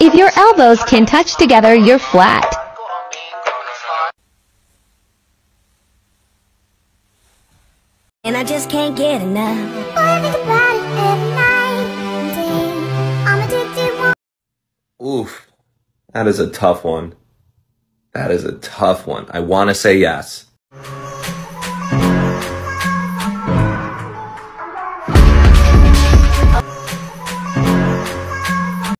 If your elbows can touch together, you're flat. And I just can't get enough. Oof. That is a tough one. That is a tough one. I want to say yes.